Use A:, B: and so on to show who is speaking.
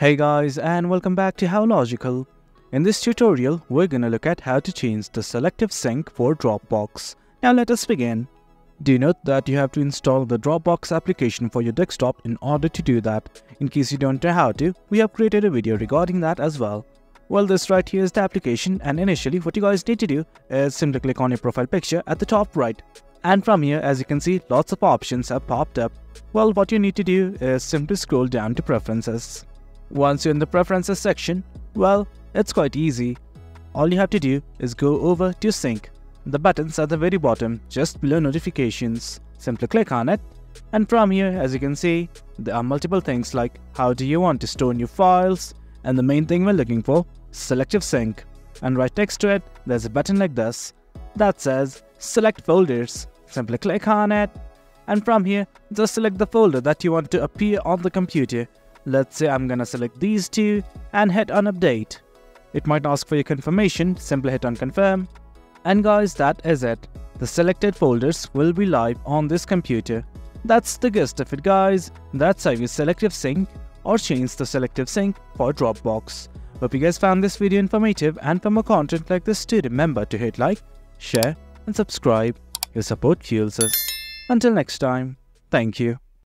A: Hey guys and welcome back to How Logical. In this tutorial, we're gonna look at how to change the selective sync for Dropbox. Now let us begin. Do note that you have to install the Dropbox application for your desktop in order to do that. In case you don't know how to, we have created a video regarding that as well. Well, this right here is the application and initially what you guys need to do is simply click on your profile picture at the top right. And from here, as you can see, lots of options have popped up. Well, what you need to do is simply scroll down to preferences. Once you're in the preferences section, well, it's quite easy. All you have to do is go over to sync. The buttons at the very bottom, just below notifications. Simply click on it. And from here, as you can see, there are multiple things like how do you want to store new files, and the main thing we're looking for, selective sync. And right next to it, there's a button like this that says select folders. Simply click on it. And from here, just select the folder that you want to appear on the computer Let's say I'm gonna select these two and hit on update. It might ask for your confirmation, simply hit on confirm. And guys, that is it. The selected folders will be live on this computer. That's the gist of it guys. That's how you selective sync or change the selective sync for Dropbox. Hope you guys found this video informative and for more content like this do remember to hit like, share and subscribe. Your support fuels us. Until next time, thank you.